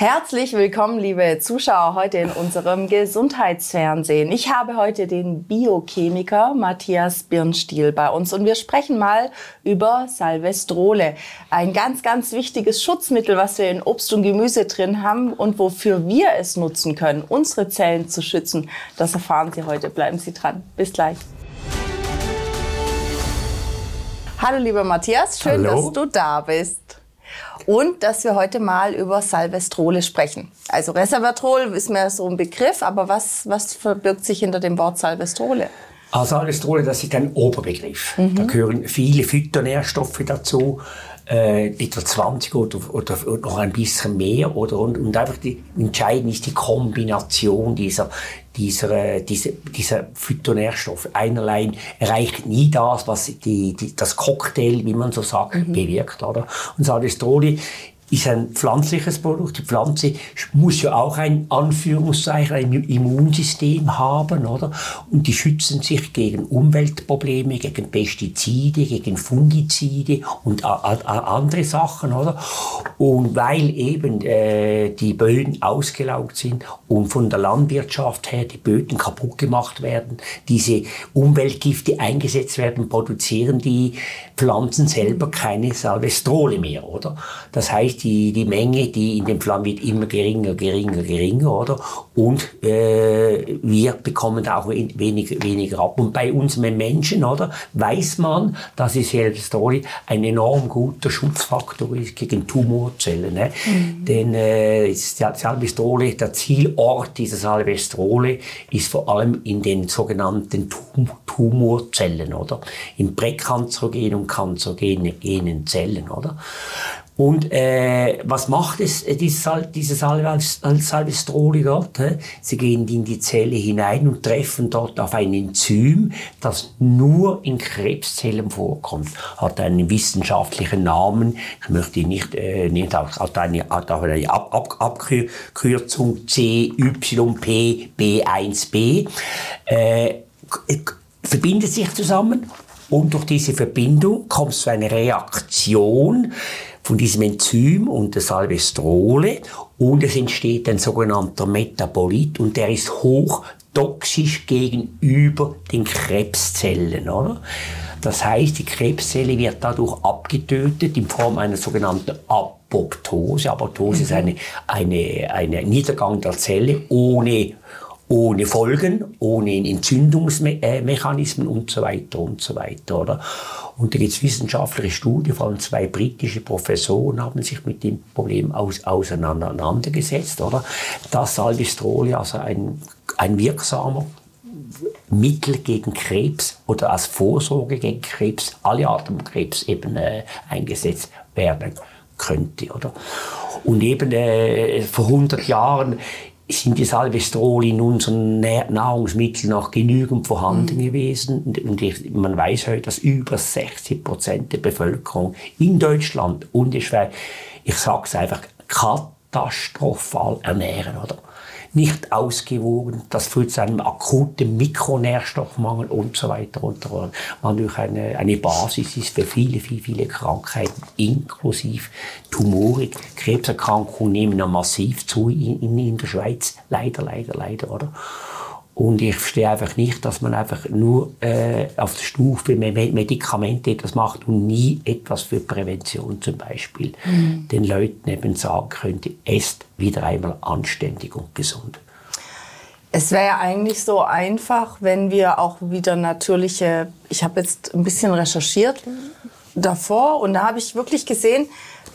Herzlich willkommen, liebe Zuschauer, heute in unserem Gesundheitsfernsehen. Ich habe heute den Biochemiker Matthias Birnstiel bei uns und wir sprechen mal über Salvestrole. Ein ganz, ganz wichtiges Schutzmittel, was wir in Obst und Gemüse drin haben und wofür wir es nutzen können, unsere Zellen zu schützen. Das erfahren Sie heute. Bleiben Sie dran. Bis gleich. Hallo, lieber Matthias. Schön, Hallo. dass du da bist und dass wir heute mal über Salvestrole sprechen. Also Resveratrol ist mir so ein Begriff, aber was, was verbirgt sich hinter dem Wort Salvestrole? Also Salvestrole, das ist ein Oberbegriff. Mhm. Da gehören viele Phytonährstoffe dazu äh, etwa 20 oder, oder, oder, noch ein bisschen mehr. Oder, und, und einfach die, entscheidend ist die Kombination dieser, dieser, dieser, dieser Phytonährstoffe. Einerlei erreicht nie das, was die, die, das Cocktail, wie man so sagt, mhm. bewirkt. Oder? Und Salvestroli ist ein pflanzliches Produkt. Die Pflanze muss ja auch ein Anführungszeichen, ein Immunsystem haben, oder? Und die schützen sich gegen Umweltprobleme, gegen Pestizide, gegen Fungizide und andere Sachen, oder? Und weil eben äh, die Böden ausgelaugt sind und von der Landwirtschaft her die Böden kaputt gemacht werden, diese Umweltgifte eingesetzt werden, produzieren die Pflanzen selber keine Salvestrole mehr, oder? Das heißt, die, die Menge, die in dem Flamm wird immer geringer, geringer, geringer, oder? Und äh, wir bekommen auch weniger, weniger ab. Und bei uns Menschen, oder, weiß man, dass die Salvestrole ein enorm guter Schutzfaktor ist gegen Tumorzellen. Ne? Mhm. Denn äh, Salvestrole, der Zielort dieser Salvestrole ist vor allem in den sogenannten Tum Tumorzellen, oder? In präkanzerogenen und kanzerogenen Zellen, oder? Und äh, was macht es, äh, diese, Sal diese Salve, Salvestroli dort? Sie gehen in die Zelle hinein und treffen dort auf ein Enzym, das nur in Krebszellen vorkommt. Hat einen wissenschaftlichen Namen. Ich möchte nicht, äh, nicht hat eine, hat auch eine Ab Ab Abkürzung CYPB1b. Äh, verbindet sich zusammen und durch diese Verbindung kommt es zu einer Reaktion von diesem Enzym und der Salvestrole und es entsteht ein sogenannter Metabolit und der ist hochtoxisch gegenüber den Krebszellen, oder? Das heißt, die Krebszelle wird dadurch abgetötet in Form einer sogenannten Apoptose. Apoptose mhm. ist eine, eine, eine Niedergang der Zelle ohne ohne Folgen, ohne Entzündungsmechanismen und so weiter und so weiter, oder? Und da gibt es wissenschaftliche Studien, vor allem zwei britische Professoren haben sich mit dem Problem aus, auseinandergesetzt, oder? Dass Salvistrol also ein, ein wirksamer Mittel gegen Krebs oder als Vorsorge gegen Krebs, alle Arten Krebs eben äh, eingesetzt werden könnte, oder? Und eben äh, vor 100 Jahren sind die Salvestrol in unseren Nahrungsmitteln noch genügend vorhanden mhm. gewesen. Und ich, man weiß heute, dass über 60 Prozent der Bevölkerung in Deutschland und in der Schweiz, ich sage es einfach, katastrophal ernähren, oder? Nicht ausgewogen. Das führt zu einem akuten Mikronährstoffmangel und so weiter und so weiter. Man durch eine, eine Basis ist für viele, viele, viele Krankheiten, inklusive Tumorik. Krebserkrankungen nehmen massiv zu in, in, in der Schweiz. Leider, leider, leider, oder? Und ich verstehe einfach nicht, dass man einfach nur äh, auf der Stufe Medikamente etwas macht und nie etwas für Prävention zum Beispiel mhm. den Leuten eben sagen könnte, esst wieder einmal anständig und gesund. Es wäre ja eigentlich so einfach, wenn wir auch wieder natürliche, ich habe jetzt ein bisschen recherchiert davor und da habe ich wirklich gesehen,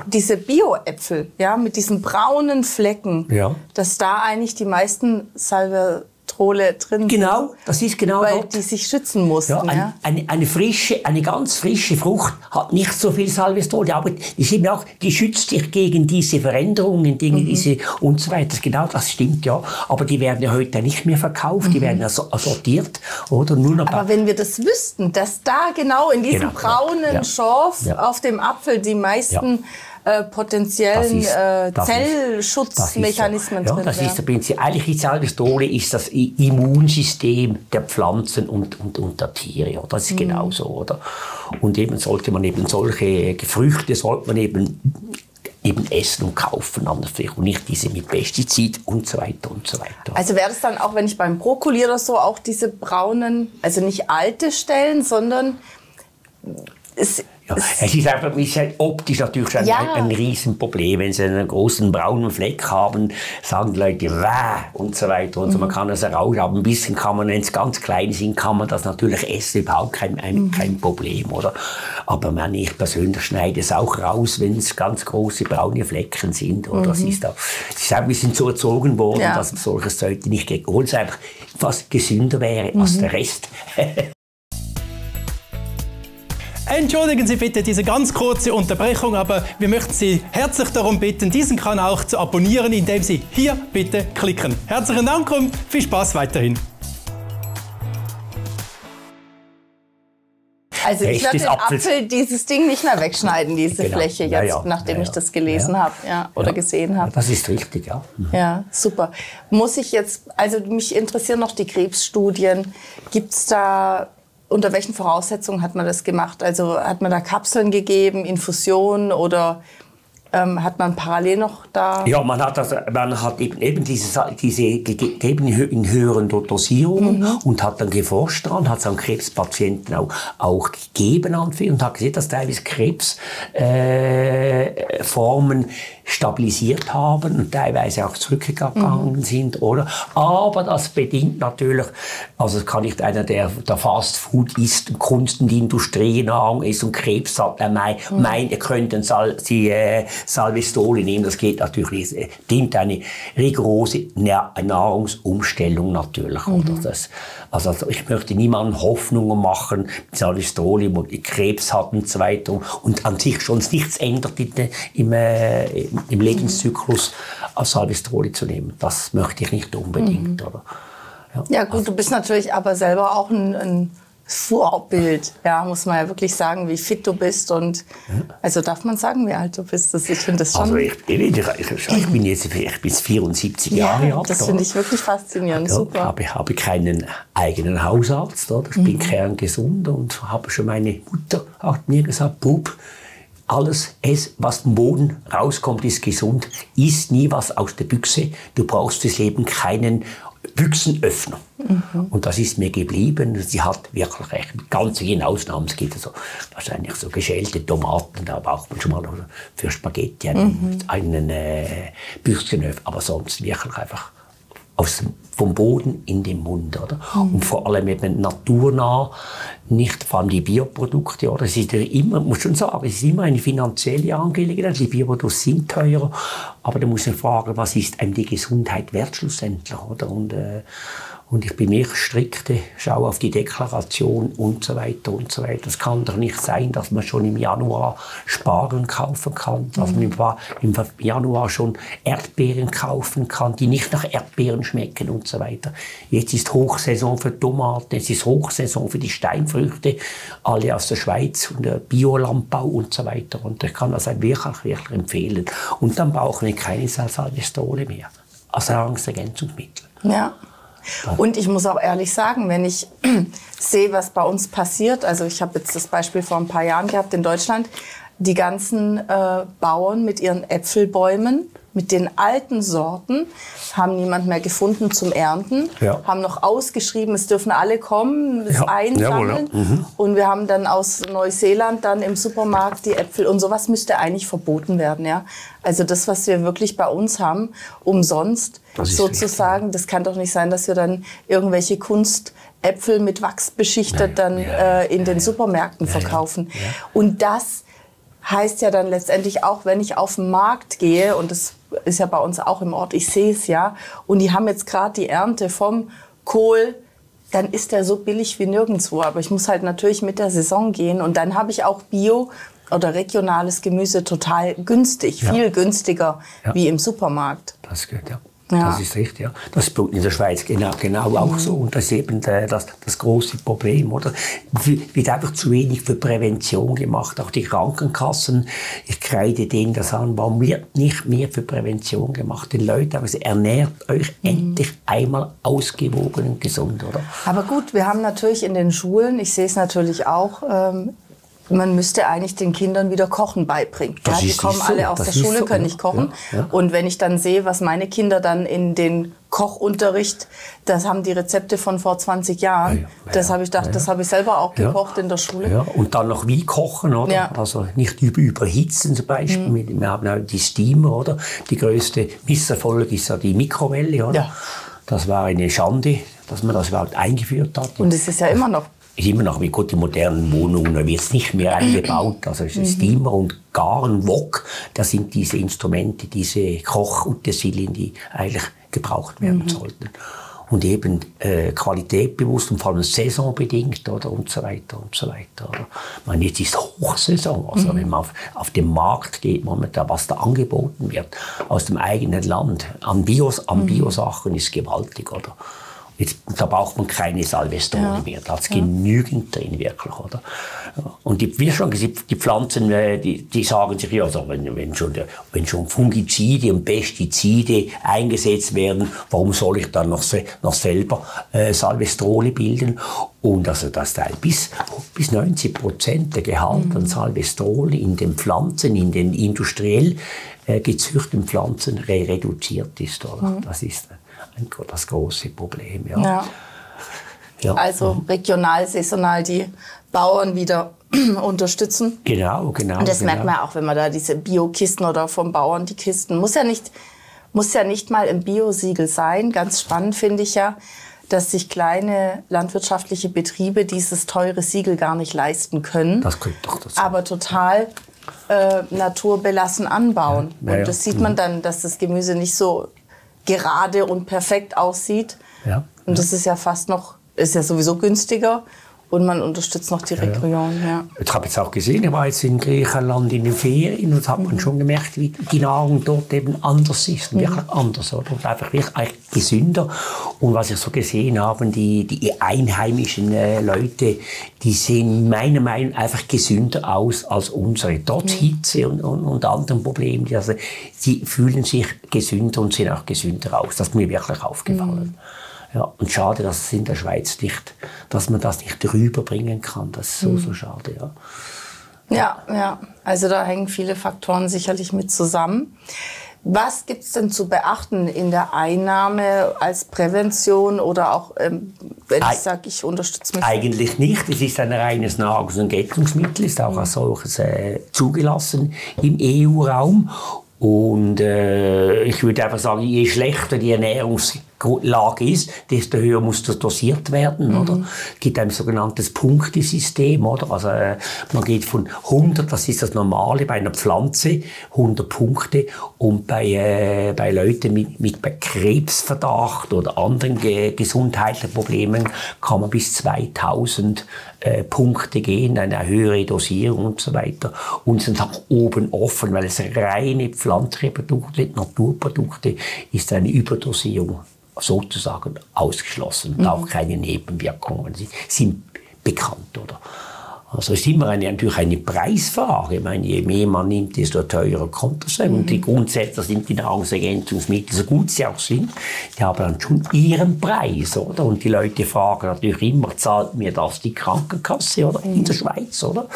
diese Bio-Äpfel, ja, mit diesen braunen Flecken, ja. dass da eigentlich die meisten Salve Salvestrole drin Genau, das ist genau Weil dort. die sich schützen mussten. Ja, ein, ja? Eine, eine, frische, eine ganz frische Frucht hat nicht so viel Salvestrole, aber die, sind auch, die schützt sich gegen diese Veränderungen, Dinge, mhm. diese und so weiter. Genau, das stimmt ja. Aber die werden ja heute nicht mehr verkauft, mhm. die werden ja sortiert oder nur noch. Aber wenn wir das wüssten, dass da genau in diesem genau, braunen ja. Schorf ja. auf dem Apfel die meisten äh, potenziellen ist, äh, Zellschutzmechanismen so. ja, Das ist der Prinzip. Eigentlich ist Salvestole ist das Immunsystem der Pflanzen und, und, und der Tiere. Oder? Das ist mhm. genau so. Oder? Und eben sollte man eben solche Früchte sollte man eben eben essen und kaufen und nicht diese mit Pestizid und so weiter und so weiter. Also wäre das dann auch, wenn ich beim Brokkoli oder so auch diese braunen, also nicht alte Stellen, sondern es, ja, es ist einfach ist optisch natürlich ein, ja. ein, ein Riesenproblem. Wenn Sie einen großen braunen Fleck haben, sagen die Leute, Wäh! und so weiter. Und so. Man mhm. kann das heraus, aber ein bisschen kann man, wenn es ganz klein sind, kann man das natürlich essen, überhaupt kein, ein, mhm. kein Problem, oder? Aber wenn ich persönlich schneide es auch raus, wenn es ganz große braune Flecken sind, oder? Mhm. Das ist da, es ist auch ein bisschen so erzogen worden, ja. dass solches sollte nicht geholt sein, einfach fast gesünder wäre mhm. als der Rest. Entschuldigen Sie bitte diese ganz kurze Unterbrechung, aber wir möchten Sie herzlich darum bitten, diesen Kanal auch zu abonnieren, indem Sie hier bitte klicken. Herzlichen Dank und viel Spaß weiterhin. Also ich werde den Apfel dieses Ding nicht mehr wegschneiden, diese genau. Fläche jetzt, ja, ja. nachdem ja, ich das gelesen habe ja, oder gesehen habe. das ist richtig, ja. Mhm. Ja, super. Muss ich jetzt, also mich interessieren noch die Krebsstudien. Gibt es da unter welchen Voraussetzungen hat man das gemacht? Also hat man da Kapseln gegeben, Infusionen oder ähm, hat man parallel noch da? Ja, man hat, das, man hat eben, eben diese, diese gegeben in höheren Dosierungen mhm. und hat dann geforscht daran, hat es an Krebspatienten auch, auch gegeben und hat gesehen, dass teilweise Krebsformen äh, stabilisiert haben und teilweise auch zurückgegangen mhm. sind, oder? Aber das bedingt natürlich, also es kann nicht einer, der, der Fast Food isst, Kunst- und Industrienahrung ist und Krebs hat, er meint, mhm. meint er könnte Sal sie, äh, Salvestoli nehmen, das geht natürlich nicht. Es dient eine rigorose Nahrungsumstellung natürlich, mhm. oder? Das, also, also ich möchte niemandem Hoffnungen machen, Salvestoli, wo Krebs hat und so weiter und an sich schon nichts ändert in, im, äh, im Lebenszyklus als Salvestroli zu nehmen. Das möchte ich nicht unbedingt. Mhm. Oder? Ja. ja. gut, du bist natürlich aber selber auch ein, ein Vorbild, ja, muss man ja wirklich sagen, wie fit du bist und also darf man sagen, wie alt du bist. Das, ich finde das schon. Also ich, ich, ich, ich bin jetzt ich bin 74 ja, Jahre alt. Das finde ich wirklich faszinierend. Ja, Super. Habe ich habe keinen eigenen Hausarzt, oder? ich mhm. bin kerngesund und habe schon meine Mutter hat mir gesagt, Bub, alles, es, was vom Boden rauskommt, ist gesund. Isst nie was aus der Büchse. Du brauchst fürs Leben keinen Büchsenöffner. Mhm. Und das ist mir geblieben. Sie hat wirklich recht. Ganz vielen Ausnahmen. Es gibt also wahrscheinlich so geschälte Tomaten, da braucht man schon mal für Spaghetti einen, mhm. einen äh, Büchsenöffner. Aber sonst wirklich einfach aus vom Boden in den Mund, oder? Mhm. Und vor allem eben naturnah, nicht vor allem die Bioprodukte, oder? Es ist ja immer, muss schon sagen, es ist immer eine finanzielle Angelegenheit. Die Bioprodukte sind teurer, aber da muss man fragen, was ist einem die Gesundheit wert schlussendlich, oder? Und, äh, und ich bin mir strikte, schaue auf die Deklaration und so weiter und so weiter. Es kann doch nicht sein, dass man schon im Januar Spargeln kaufen kann, dass man im Januar schon Erdbeeren kaufen kann, die nicht nach Erdbeeren schmecken und so weiter. Jetzt ist Hochsaison für Tomaten, es ist Hochsaison für die Steinfrüchte, alle aus der Schweiz und der Biolandbau und so weiter. Und ich kann das wirklich, wirklich empfehlen. Und dann brauchen wir keine Salsalvestole mehr als Nahrungsergänzungsmittel. Ja. Und ich muss auch ehrlich sagen, wenn ich sehe, was bei uns passiert, also ich habe jetzt das Beispiel vor ein paar Jahren gehabt in Deutschland, die ganzen äh, Bauern mit ihren Äpfelbäumen, mit den alten Sorten, haben niemand mehr gefunden zum Ernten, ja. haben noch ausgeschrieben, es dürfen alle kommen, es ja. einsammeln. Jawohl, ja. mhm. Und wir haben dann aus Neuseeland dann im Supermarkt die Äpfel und sowas müsste eigentlich verboten werden. Ja? Also das, was wir wirklich bei uns haben, umsonst sozusagen, das kann doch nicht sein, dass wir dann irgendwelche Kunstäpfel mit Wachs beschichtet dann äh, in den Supermärkten verkaufen. Und das heißt ja dann letztendlich auch, wenn ich auf den Markt gehe, und das ist ja bei uns auch im Ort, ich sehe es ja, und die haben jetzt gerade die Ernte vom Kohl, dann ist der so billig wie nirgendwo. Aber ich muss halt natürlich mit der Saison gehen und dann habe ich auch Bio oder regionales Gemüse total günstig, ja. viel günstiger ja. wie im Supermarkt. Das geht, ja. Ja. Das ist richtig, ja. Das ist in der Schweiz genau, genau auch so. Und das ist eben das, das große Problem, oder? Wird einfach zu wenig für Prävention gemacht. Auch die Krankenkassen, ich kreide denen das an, warum wird nicht mehr für Prävention gemacht? Den Leuten also ernährt euch mhm. endlich einmal ausgewogen und gesund, oder? Aber gut, wir haben natürlich in den Schulen, ich sehe es natürlich auch, ähm, man müsste eigentlich den Kindern wieder Kochen beibringen. Ja, die kommen so. alle aus der Schule, so, können nicht kochen. ja, ja. Und wenn ich dann sehe, was meine Kinder dann in den Kochunterricht, das haben die Rezepte von vor 20 Jahren. Ja, ja. Das habe ich gedacht, das habe ich selber auch gekocht in der Schule. Ja, und dann noch wie kochen, oder? Ja. Also nicht über, überhitzen zum Beispiel. Mhm. Wir- haben auch die Steamer, oder? Die größte Misserfolg ist ja die Mikrowelle, oder? Ja. Das war eine Schande, dass man das überhaupt eingeführt hat. Und es ist ja immer noch. Ist immer noch, wie gut die modernen Wohnungen, da wird es nicht mehr eingebaut. Also es ist Steamer und Garen, Wok, das sind diese Instrumente, diese Kochutensilien, die eigentlich gebraucht werden sollten. Und eben äh, qualitätbewusst und vor allem saisonbedingt oder und so weiter und so weiter. Oder? Ich meine, jetzt ist Hochsaison, also wenn man auf, auf den Markt geht, momentan, was da angeboten wird aus dem eigenen Land an Bios, an Biosachen ist gewaltig, oder? Jetzt, da braucht man keine Salvestrone Ja. mehr. Da hat es genügend drin, wirklich, oder? Ja. Und die, wie schon gesagt, die Pflanzen, äh, die, die sagen sich, ja, also wenn, wenn, schon, wenn schon Fungizide und Pestizide eingesetzt werden, warum soll ich dann noch, noch selber äh, Salvestrole bilden? Und also das Teil bis, bis 90 Prozent der Gehalt an Salvestrole in den Pflanzen, in den industriell äh, gezüchteten Pflanzen re reduziert ist. Oder? Das ist ein, das große Problem. Ja. Ja. Ja. Also regional, saisonal die Bauern wieder unterstützen. Genau, genau. Und das genau. merkt man auch, wenn man da diese Bio-Kisten oder vom Bauern die Kisten, muss ja nicht, muss ja nicht mal im Bio-Siegel sein. Ganz spannend finde ich ja, dass sich kleine landwirtschaftliche Betriebe dieses teure Siegel gar nicht leisten können. Das kommt doch dazu. aber total äh, naturbelassen anbauen. Ja, ja, und das sieht man dann, dass das Gemüse nicht so gerade und perfekt aussieht. Ja, Und das ist ja fast noch, ist ja sowieso günstiger. Und man unterstützt noch die Region. Ja. Ich habe jetzt auch gesehen, ich war jetzt in Griechenland in den Ferien und hat man schon gemerkt, wie die Nahrung dort eben anders ist, und wirklich anders, oder? Und einfach wirklich eigentlich gesünder. Und was ich so gesehen habe, die, die einheimischen äh, Leute, die sehen meiner Meinung nach einfach gesünder aus als unsere. Trotz Hitze und, und, und anderen Problemen. Also, sie fühlen sich gesünder und sehen auch gesünder aus. Das ist mir wirklich aufgefallen. Ja, und schade, dass es in der Schweiz nicht, dass man das nicht rüberbringen kann. Das ist so, so schade, ja. ja, ja. Also da hängen viele Faktoren sicherlich mit zusammen. Was gibt es denn zu beachten in der Einnahme als Prävention oder auch, ähm, wenn ich sage, ich unterstütze mich? Eigentlich nicht. Es ist ein reines Nahrungs- und Geltungsmittel, ist auch als solches äh, zugelassen im EU-Raum. Und äh, ich würde einfach sagen, je schlechter die Ernährungslage ist, desto höher muss das dosiert werden. Oder? Es gibt ein sogenanntes Punktesystem. Oder? Also, äh, man geht von 100, das ist das Normale bei einer Pflanze, 100 Punkte. Und bei, äh, bei Leuten mit, mit Krebsverdacht oder anderen ge gesundheitlichen Problemen kann man bis 2000 äh, Punkte gehen, eine höhere Dosierung und so weiter. Und sind auch oben offen, weil es reine pflanzliche Produkte, Naturprodukte, ist eine Überdosierung sozusagen ausgeschlossen und auch keine Nebenwirkungen. Sie sind bekannt, oder? Also es ist immer eine, natürlich eine Preisfrage. Ich meine, je mehr man nimmt, desto teurer kommt das. Und die Grundsätze sind die Nahrungsergänzungsmittel, so gut sie auch sind, die haben dann schon ihren Preis, oder? Und die Leute fragen natürlich immer, zahlt mir das die Krankenkasse, oder? In der Schweiz, oder?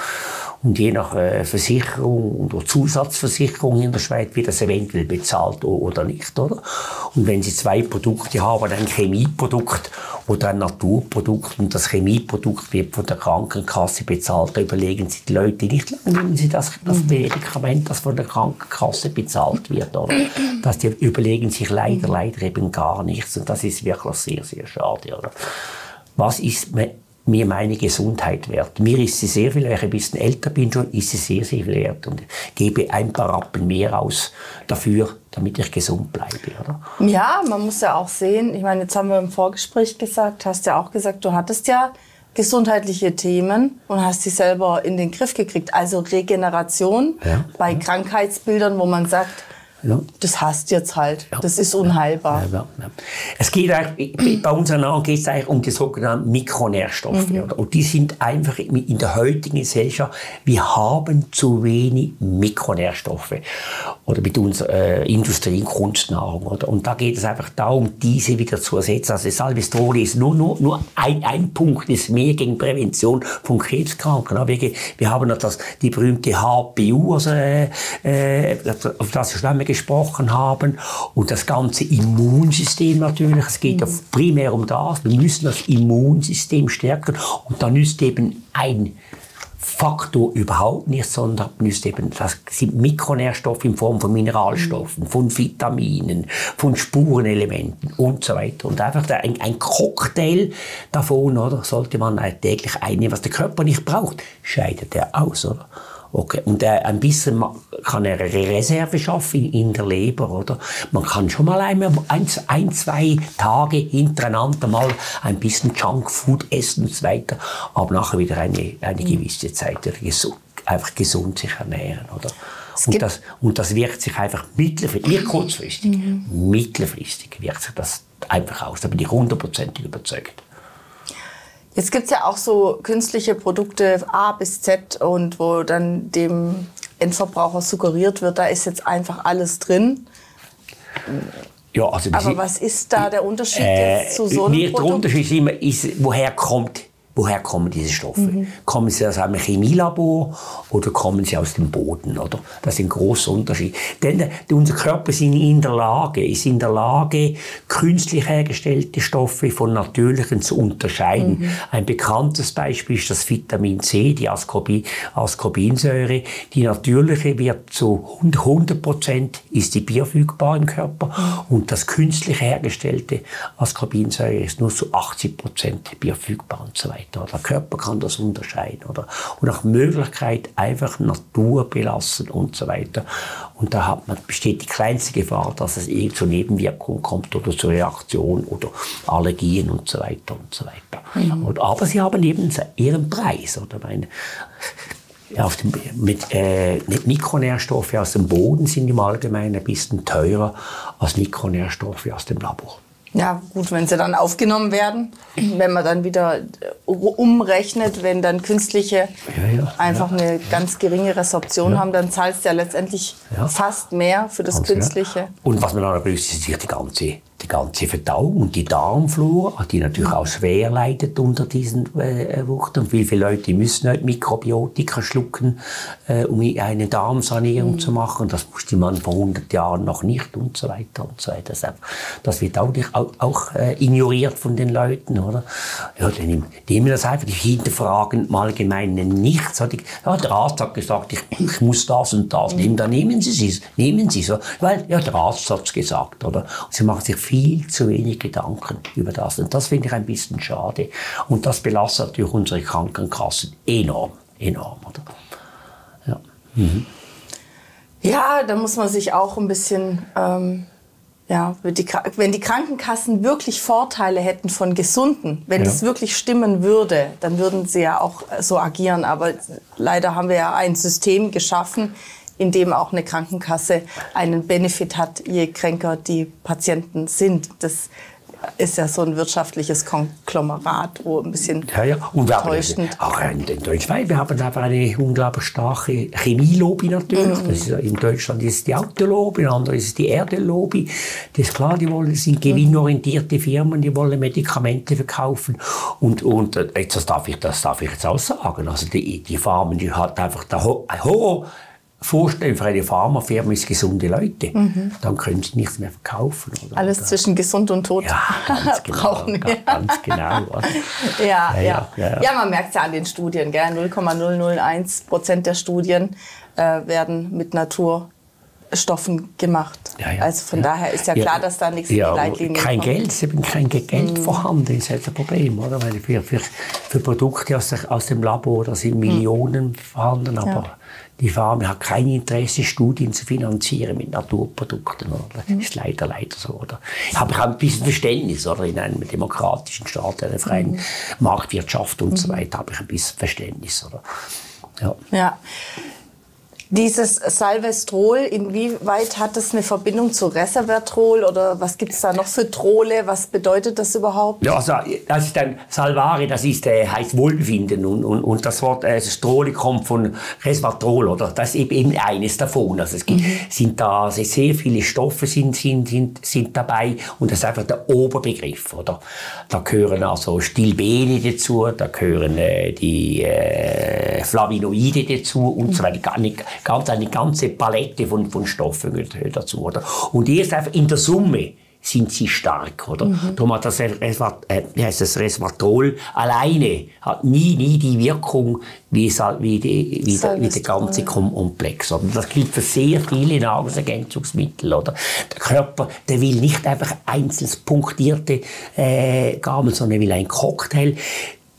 Und je nach äh, Versicherung oder Zusatzversicherung in der Schweiz wird das eventuell bezahlt oder nicht, oder? Und wenn Sie zwei Produkte haben, ein Chemieprodukt oder ein Naturprodukt und das Chemieprodukt wird von der Krankenkasse bezahlt, da überlegen sich die Leute nicht lange, nehmen Sie das, das Medikament, das von der Krankenkasse bezahlt wird, oder? Das die überlegen sich leider, leider eben gar nichts und das ist wirklich sehr, sehr schade, oder? Was ist mir meine Gesundheit wert? Mir ist sie sehr viel, weil ich ein bisschen älter bin schon, ist sie sehr, sehr viel wert und gebe ein paar Rappen mehr aus dafür, damit ich gesund bleibe, oder? Ja, man muss ja auch sehen, ich meine, jetzt haben wir im Vorgespräch gesagt, hast ja auch gesagt, du hattest ja gesundheitliche Themen und hast sie selber in den Griff gekriegt. Also Regeneration Ja. bei Krankheitsbildern, wo man sagt, ja. das hast jetzt halt. Ja. Das ist unheilbar. Ja, es geht eigentlich, bei uns geht es eigentlich um die sogenannten Mikronährstoffe. Mhm. Und die sind einfach in der heutigen Gesellschaft, wir haben zu wenig Mikronährstoffe. Oder mit unserer äh, Industrie- und Kunstnahrung. Oder? Und da geht es einfach darum, diese wieder zu ersetzen. Also Salvestrol ist nur, nur, nur ein, ein Punkt, ist mehr gegen Prävention von Krebskranken. Wir, wir haben noch das, die berühmte HPU, also, äh, äh auf das schon gesprochen haben. Und das ganze Immunsystem natürlich. Es geht ja primär um das. Wir müssen das Immunsystem stärken. Und da nützt eben ein Faktor überhaupt nicht, sondern müsst eben, das sind Mikronährstoffe in Form von Mineralstoffen, mhm. von Vitaminen, von Spurenelementen und so weiter. Und einfach ein, ein Cocktail davon, oder, sollte man täglich einnehmen, was der Körper nicht braucht, scheidet er aus, oder? Okay. Und äh, ein bisschen kann er eine Reserve schaffen in der Leber, oder? Man kann schon mal einmal ein, ein, zwei Tage hintereinander mal ein bisschen Junkfood essen und so weiter, aber nachher wieder eine, eine mhm. gewisse Zeit gesund, einfach gesund sich ernähren, oder? Und das, und das wirkt sich einfach mittelfristig, nicht kurzfristig, mhm. mittelfristig wirkt sich das einfach aus. Da bin ich hundertprozentig überzeugt. Jetzt gibt es ja auch so künstliche Produkte A bis Z und wo dann dem Endverbraucher suggeriert wird, da ist jetzt einfach alles drin. Ja, also Aber was ist da der Unterschied äh, zu so einem Produkt? Der Unterschied ist immer, ist, woher kommt woher kommen diese Stoffe? Mhm. Kommen sie aus einem Chemielabor oder kommen sie aus dem Boden? Oder? Das ist ein großer Unterschied. Denn äh, unser Körper ist in der Lage, ist in der Lage, künstlich hergestellte Stoffe von natürlichen zu unterscheiden. Mhm. Ein bekanntes Beispiel ist das Vitamin C, die Ascorbi Ascorbinsäure. Die natürliche wird zu 100 Prozent ist die biofügbar im Körper und das künstlich hergestellte Ascorbinsäure ist nur zu 80 Prozent biofügbar und so weiter weiter. Der Körper kann das unterscheiden. Oder? Und nach Möglichkeit einfach Natur belassen und so weiter. Und da hat man, besteht die kleinste Gefahr, dass es zu Nebenwirkungen kommt oder zu Reaktionen oder Allergien und so weiter und so weiter. Mhm. Und, aber sie haben eben ihren Preis. Oder? Meine, auf dem, mit, äh, Mikronährstoffe aus dem Boden sind im Allgemeinen ein bisschen teurer als Mikronährstoffe aus dem Labor. Ja, gut, wenn sie dann aufgenommen werden, wenn man dann wieder äh, umrechnet, wenn dann künstliche ja, ja, einfach ja. eine ganz geringe Resorption haben, dann zahlst du ja letztendlich fast mehr für das ganz Künstliche. Und was man auch berücksichtigt, ist die ganze die ganze Verdauung und die Darmflora, die natürlich auch schwer leidet unter diesen äh, Wuchten. Und wie viele Leute müssen nicht Mikrobiotika schlucken, äh, um eine Darmsanierung mhm. zu machen. Das musste man vor 100 Jahren noch nicht und so weiter und so weiter. Das, wird auch, auch, auch äh, ignoriert von den Leuten, oder? Ja, dann nehmen das einfach, die hinterfragen im Allgemeinen nichts. Ja, der Arzt hat gesagt, ich, ich muss das und das mhm. nehmen, dann nehmen Sie es, nehmen Sie es. Weil, ja, der Arzt hat es gesagt, oder? Und sie machen sich viel zu wenig Gedanken über das. Und das finde ich ein bisschen schade. Und das belastet natürlich unsere Krankenkassen enorm, enorm, oder? Ja. Mhm. Ja, da muss man sich auch ein bisschen, ähm, ja, wenn die Krankenkassen wirklich Vorteile hätten von Gesunden, wenn ja. das wirklich stimmen würde, dann würden sie ja auch so agieren. Aber leider haben wir ja ein System geschaffen, in dem auch eine Krankenkasse einen Benefit hat, je kränker die Patienten sind. Das ist ja so ein wirtschaftliches Konglomerat, wo ein bisschen ja, ja. Und wir. Haben, auch in, in Deutschland, wir haben einfach eine unglaublich starke Chemielobby natürlich. Mhm. Ist, in Deutschland ist es die Autolobby, in anderen ist es die Erdelobby. Das ist klar, die wollen, sind gewinnorientierte Firmen, die wollen Medikamente verkaufen. Und, und äh, jetzt, das, darf ich, das darf ich jetzt auch sagen. Also die, die Farmen, die hat einfach der Horror vorstellen für eine Pharmafirma ist gesunde Leute, mhm. dann können sie nichts mehr verkaufen. Oder? Alles oder? zwischen gesund und tot ja, ganz genau, brauchen wir. Ganz genau. ja, ja, ja, ja, ja. man merkt es ja an den Studien. 0,001 Prozent der Studien äh, werden mit Naturstoffen gemacht. Ja, ja. Also von ja. daher ist ja klar, dass da nichts ja, in die Leitlinien kein kommt. Geld, eben kein Geld mm. vorhanden, ist halt ein Problem, oder? Weil für, für, für Produkte aus, der, aus dem Labor, da sind Millionen mm. vorhanden, aber die Farbe hat kein Interesse, Studien zu finanzieren mit Naturprodukten. Oder? Das ist leider, leider so. Oder? Habe ich auch ein bisschen Verständnis, oder? In einem demokratischen Staat, einer freien mhm. Marktwirtschaft und mhm. so weiter, habe ich ein bisschen Verständnis, oder? Ja. ja. Dieses Salvestrol, inwieweit hat das eine Verbindung zu Resveratrol oder was gibt es da noch für Trole? Was bedeutet das überhaupt? Ja, also, das ist ein Salvare, das ist, äh, heißt Wohlbefinden und, und, und das Wort äh, Strole kommt von Resveratrol, oder? Das ist eben eines davon. Also es gibt, mhm. sind da sehr viele Stoffe sind, sind, sind, sind dabei und das ist einfach der Oberbegriff, oder? Da gehören also Stilbene dazu, da gehören äh, die äh, Flavinoide dazu und so weiter ganz, eine ganze Palette von, von Stoffen dazu. Oder? Und erst einfach in der Summe sind sie stark, oder? Mhm. Darum hat das, Resvat, äh, das Resveratrol alleine hat nie, nie die Wirkung wie, wie, die, wie, der, wie der ganze Komplex. Oder? Das gilt für sehr viele Nahrungsergänzungsmittel, oder? Der Körper, der will nicht einfach einzeln punktierte äh, Gaben, sondern will ein Cocktail.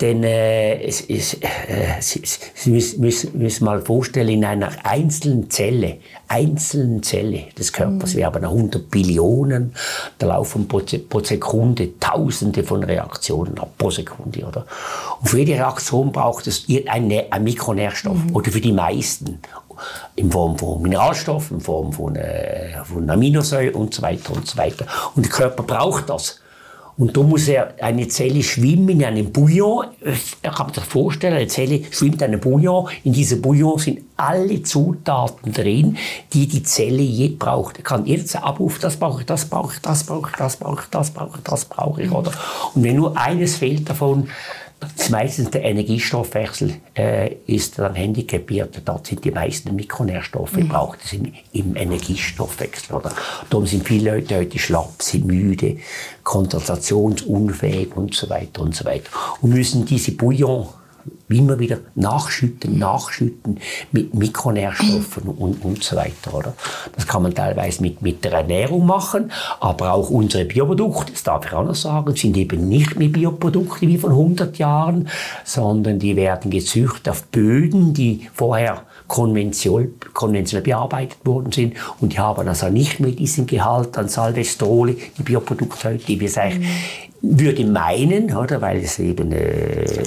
Denn äh, es, es, äh, Sie, Sie müssen, müssen, müssen mal vorstellen, in einer einzelnen Zelle, einzelnen Zelle des Körpers, mhm. wir haben 100 Billionen, da laufen pro, pro, Sekunde Tausende von Reaktionen ab pro Sekunde. Oder? Und für jede Reaktion braucht es einen, einen Mikronährstoff, mhm. oder für die meisten in Form von Mineralstoffen, in Form von, äh, von Aminosäuren und so weiter und so weiter. Und der Körper braucht das. Und da muss er eine Zelle schwimmen in einem Bouillon. Er kann sich vorstellen, eine Zelle schwimmt in einem Bouillon. In diesem Bouillon sind alle Zutaten drin, die die Zelle je braucht. Er kann jetzt abrufen, das brauche ich, das brauche ich, das brauche ich, das brauche ich, das brauche ich, das brauche ich, oder? Und wenn nur eines fehlt davon, meistens der Energiestoffwechsel äh, ist dann handicapiert. Dort sind die meisten Mikronährstoffe mhm. braucht es im, im, Energiestoffwechsel. Oder? Darum sind viele Leute heute schlapp, sind müde, konzentrationsunfähig und so weiter und so weiter. Und müssen diese Bouillon immer wieder nachschütten, nachschütten mit Mikronährstoffen und, und so weiter. Oder? Das kann man teilweise mit, mit der Ernährung machen, aber auch unsere Bioprodukte, das darf ich auch noch sagen, sind eben nicht mehr Bioprodukte wie von 100 Jahren, sondern die werden gezüchtet auf Böden, die vorher konventionell, konventionell bearbeitet worden sind und die haben also nicht mehr diesen Gehalt an Salvestrole, die Bioprodukte heute, die wir sagen, mhm. würde meinen, oder, weil es eben äh,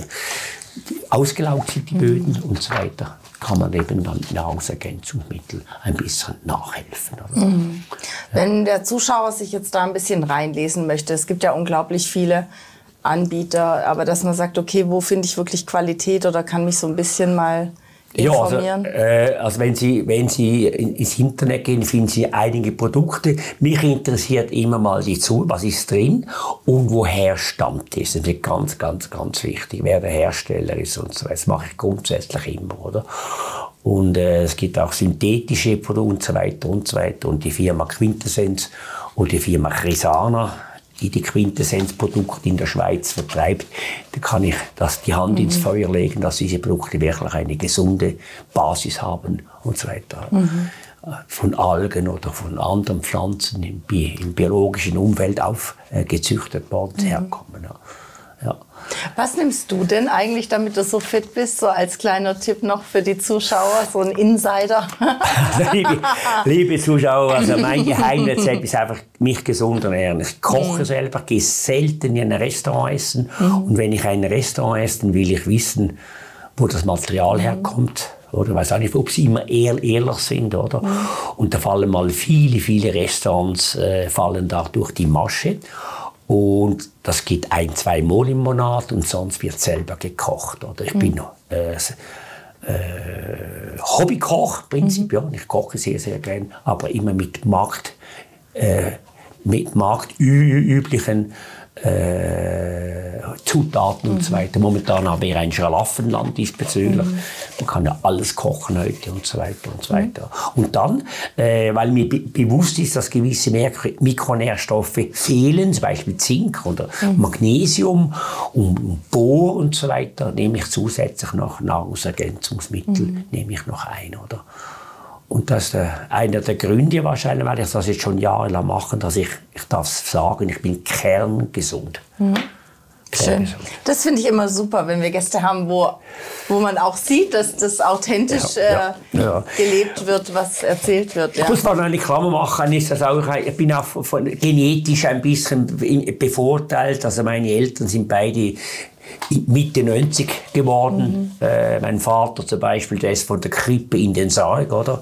ausgelaugt sind die Böden mhm. und so weiter, kann man eben dann Nahrungsergänzungsmittel ein bisschen nachhelfen. Mhm. Wenn der Zuschauer sich jetzt da ein bisschen reinlesen möchte, es gibt ja unglaublich viele Anbieter, aber dass man sagt, okay, wo finde ich wirklich Qualität oder kann mich so ein bisschen mal informieren? Ja, also, äh, also wenn Sie, wenn Sie ins Internet gehen, finden Sie einige Produkte. Mich interessiert immer mal die zu, was ist drin und woher stammt es. Das ist ganz, ganz, ganz wichtig, wer der Hersteller ist und so. Das mache ich grundsätzlich immer, oder? Und äh, es gibt auch synthetische Produkte und so weiter und so weiter. Und die Firma Quintessenz und die Firma Crisana, die die Quintessenzprodukte in der Schweiz vertreibt, da kann ich das die Hand mhm. ins Feuer legen, dass diese Produkte wirklich eine gesunde Basis haben und so weiter. Mhm. Von Algen oder von anderen Pflanzen im, bi im biologischen Umfeld aufgezüchtet äh, worden mhm. herkommen. Ja. Ja. Was nimmst du denn eigentlich, damit du so fit bist, so als kleiner Tipp noch für die Zuschauer, so ein Insider? Also, liebe, liebe, Zuschauer, also mein Geheimrezept ist einfach mich gesund ernähren. Ich koche mhm. selber, gehe selten in ein Restaurant essen mhm. und wenn ich ein Restaurant esse, dann will ich wissen, wo das Material mhm. herkommt. Oder weiß auch nicht, ob sie immer ehr, ehrlich sind, oder? Und da fallen mal viele, viele Restaurants äh, fallen da durch die Masche. Und das geht ein, zwei Mal im Monat und sonst wird selber gekocht. Oder ich mhm. bin äh, äh, Hobbykoch, Prinzip, mhm. ja. Ich koche sehr, sehr gern, aber immer mit Markt, äh, mit marktüblichen äh, Zutaten mhm. und so mhm. weiter. Momentan haben wir ein Schlaraffenland diesbezüglich. Mhm. Man kann ja alles kochen heute und so weiter und so mhm. weiter. Und dann, äh, weil mir be bewusst ist, dass gewisse Mikronährstoffe fehlen, zum Beispiel Zink oder mhm. Magnesium und Bohr und so weiter, nehme ich zusätzlich noch Nahrungsergänzungsmittel, mhm. nehme ich noch ein, oder? Und das ist einer der Gründe wahrscheinlich, weil ich das jetzt schon jahrelang mache, dass ich, ich darf sagen, ich bin kerngesund. Mhm. Schön. Das finde ich immer super, wenn wir Gäste haben, wo, wo man auch sieht, dass das authentisch ja, ja, äh, ja. gelebt wird, was erzählt wird. Ich muss mal eine Klammer machen, ist das auch, ich bin auch von, genetisch ein bisschen bevorteilt. Also meine Eltern sind beide Mitte 90 geworden. Mhm. Äh, mein Vater zum Beispiel, der ist von der Krippe in den Sarg, oder?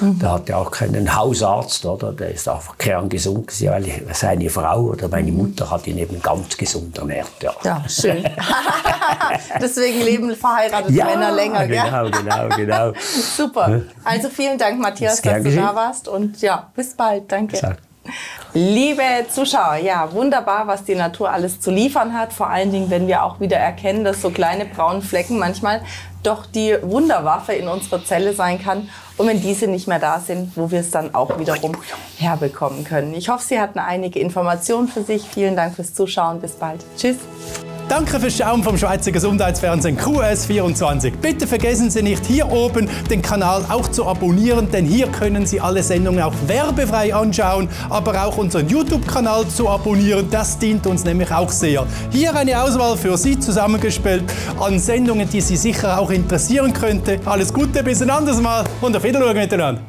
Mhm. Der hatte auch keinen Hausarzt, oder? Der ist einfach kerngesund gewesen, weil seine Frau oder meine mhm. Mutter hat ihn eben ganz gesund ernährt. Ja, ja schön. Deswegen leben verheiratete ja, Männer länger, genau, gell? Genau, genau, Super. Also vielen Dank, Matthias, dass du da warst und ja, bis bald. Danke. Exakt. Liebe Zuschauer, ja, wunderbar, was die Natur alles zu liefern hat. Vor allen Dingen, wenn wir auch wieder erkennen, dass so kleine braune Flecken manchmal doch die Wunderwaffe in unserer Zelle sein kann. Und wenn diese nicht mehr da sind, wo wir es dann auch wiederum herbekommen können. Ich hoffe, Sie hatten einige Informationen für sich. Vielen Dank fürs Zuschauen. Bis bald. Tschüss. Danke fürs Schauen vom Schweizer Gesundheitsfernsehen QS24. Bitte vergessen Sie nicht, hier oben den Kanal auch zu abonnieren, denn hier können Sie alle Sendungen auch werbefrei anschauen, aber auch unseren YouTube-Kanal zu abonnieren. Das dient uns nämlich auch sehr. Hier eine Auswahl für Sie zusammengestellt an Sendungen, die Sie sicher auch interessieren könnte. Alles Gute, bis ein anderes Mal und auf Wiedersehen miteinander.